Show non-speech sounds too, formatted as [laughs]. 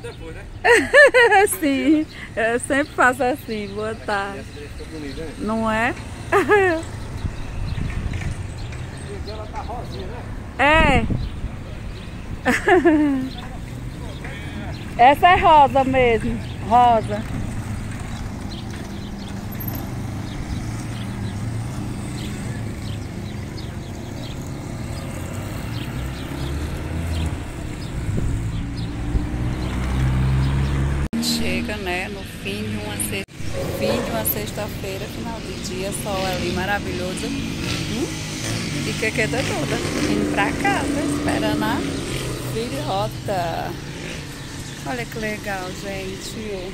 depois, né? [laughs] Sim, eu sempre faço assim, boa tarde. Bonita, né? Não é? Ela tá rosinha, né? É. [laughs] Essa é rosa mesmo, rosa. Chega, né, no fim de uma sexta-feira, final de dia, sol ali maravilhoso. Hum? E Quequeta toda, indo pra casa, esperando a filhota. Olha que legal, gente.